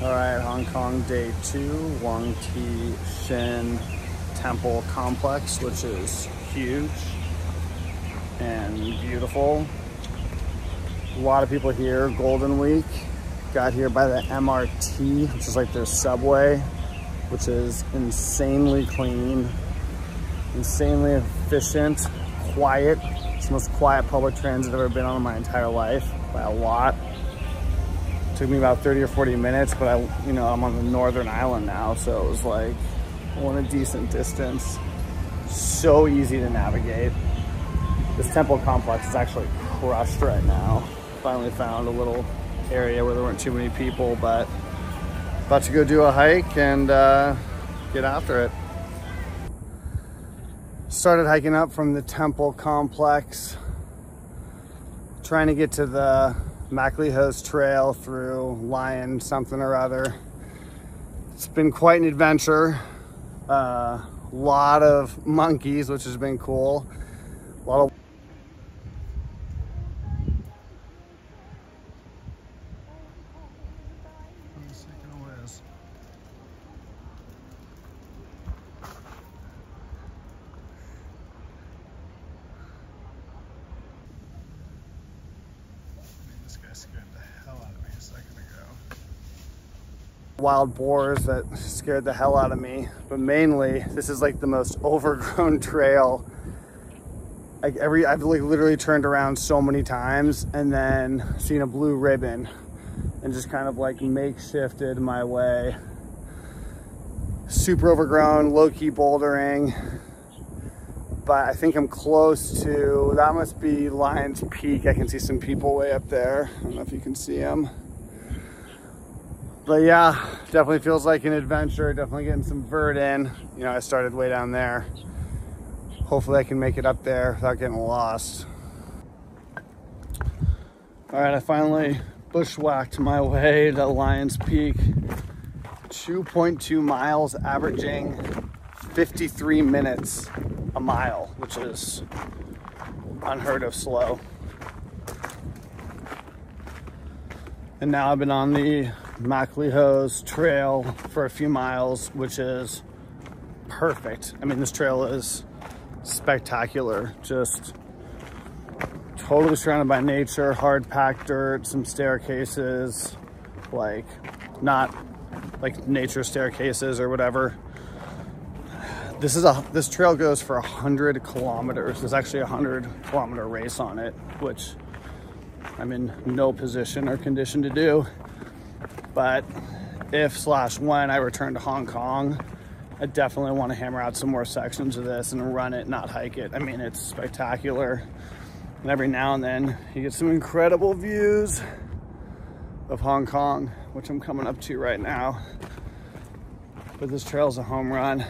day two, Wong Tai Sin Temple Complex, which is huge and beautiful. A lot of people here, Golden Week. Got here by the MRT, which is like their subway, which is insanely clean, insanely efficient, quiet. It's the most quiet public transit I've ever been on in my entire life by a lot. Took me about 30 or 40 minutes, but I, you know, I'm on the Northern Island now, so it was like on a decent distance. So easy to navigate. This temple complex is actually crushed right now. Finally found a little area where there weren't too many people, but about to go do a hike and uh, get after it. Started hiking up from the temple complex, trying to get to the MacLehose Trail through Lion something or other. It's been quite an adventure. A uh, lot of monkeys, which has been cool. A lot of wild boars that scared the hell out of me. But mainly, this is like the most overgrown trail. Like every, I've like literally turned around so many times and then seen a blue ribbon and just kind of like makeshifted my way. Super overgrown, low-key bouldering. But I think I'm close to, that must be Lion's Peak. I can see some people way up there. I don't know if you can see them but yeah, definitely feels like an adventure. Definitely getting some vert in. You know, I started way down there. Hopefully I can make it up there without getting lost. All right, I finally bushwhacked my way to Lions Peak. 2.2 miles, averaging 53 minutes a mile, which is unheard of slow. And now I've been on the MacLehose trail for a few miles, which is perfect. I mean, this trail is spectacular. Just totally surrounded by nature, hard packed dirt, some staircases, like not like nature staircases or whatever. This is a this trail goes for a hundred kilometers. There's actually a hundred kilometer race on it, which I'm in no position or condition to do. But if slash when I return to Hong Kong, I definitely want to hammer out some more sections of this and run it, not hike it. I mean, it's spectacular. And every now and then you get some incredible views of Hong Kong, which I'm coming up to right now. But this trail's a home run.